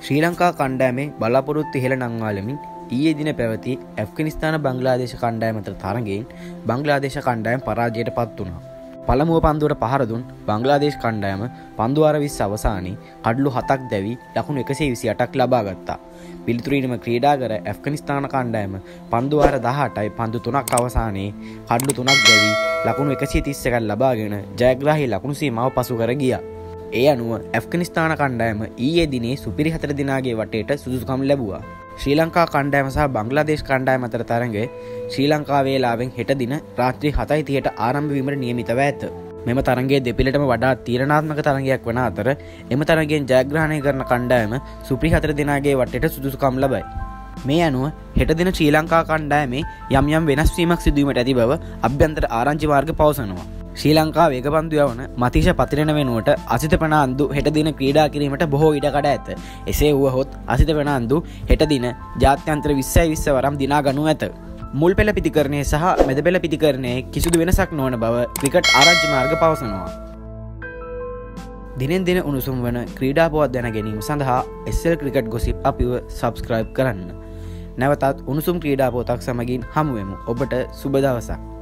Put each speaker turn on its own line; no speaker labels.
ශ්‍රී ලංකා කණ්ඩෑමේ බලාපොරොත්තු හෙළ නංවාලමින් ඊයේ දින පැවති ඇෆ්ගනිස්ථාන බංගලාදේශ කණ්ඩෑමතර තරගෙන් බංගලාදේශ කණ්ඩායම් පරාජයට පත් වුණා. පළමුුව පන්දුවට පහරදුන් බංගලාදේශ කණ්ඩෑම පන්දුවාර විස් අවසානී කඩලු හතක් දැවී ලකුණු එකසේ විසි අටක් ලබාගත්තා. පිළිතුරීම ක්‍රීඩා කර ඇෆ්ගනිස්ථාන කණ්ඩෑම පන්දුවාර දහටයි පන්දු තුනක් අවසානයේ කඩ්ලු තුනක් දැවී ලකුණු එකසි තිස්සකල් ලබාගෙන ජයග්‍රහහි ලකුණුසේ මව පසු කර ගියා. ඒ අනුව ඇෆ්ගනිස්ථාන කණ්ඩෑම ඊයේ දිනේ සුපිරි හතර දිනාගේ වටේට සුදුසුකම් ලැබවා. ශ්‍රී ලංකා කණ්ඩෑම සහ බංගලාදේශ කණ්ඩායම අතර තරගේ ශ්‍රී ලංකාවේලාවෙන් හෙට දින රාත්‍රී හතයි තියට ආරම්භවීමට නියමිතව ඇත. මෙම තරගේ දෙපිලටම වඩා තීරණාත්මක තරගයක් වන අතර එම තරගෙන් ජයග්‍රහණය කරන කණ්ඩායම සුප්‍රි හතර දෙනාගේ වටට සුදුසුකම් ලබයි. මේ අනුව හෙට දින ශ්‍රී ලංකා කණ්ඩායමේ යම් යම් වෙනස්වීමක් සිදුවීමට ඇති බව අභ්‍යන්තර ආරංචි මාර්ග පවසනවා. ශ්‍රී ලංකා වේගපන්දු යවන මතිශ පතිරෙන වෙනුවට අසිත පනාන්දු හෙට දින ක්‍රීඩා කිරීමට බොහෝ ඉඩකඩ ඇත. එසේ වුව හොත් අසිත පනාන්දු හෙට දින ජාත්‍යන්ත්‍ර විස්සයි විස්ස වරම් දිනා ගනු ඇත. මුල් පෙළ පිතිකරණය සහ මෙද පෙළ පිතිකරණය කිසිදු වෙනසක් නොවන බව ක්‍රිකට් ආරංචි මාර්ග පවසනවා. දිනෙන් දින උණුසුම් වන ක්‍රීඩාපුවත් දැන ගැනීම සඳහා එස්සල් ක්‍රිකට් ගොසිප් අපිව සබස්ක්‍රයිබ් කරන්න. නැවතත් උණුසුම් ක්‍රීඩාපෝතක් සමගින් හමුවමු ඔබට සුබදවසක්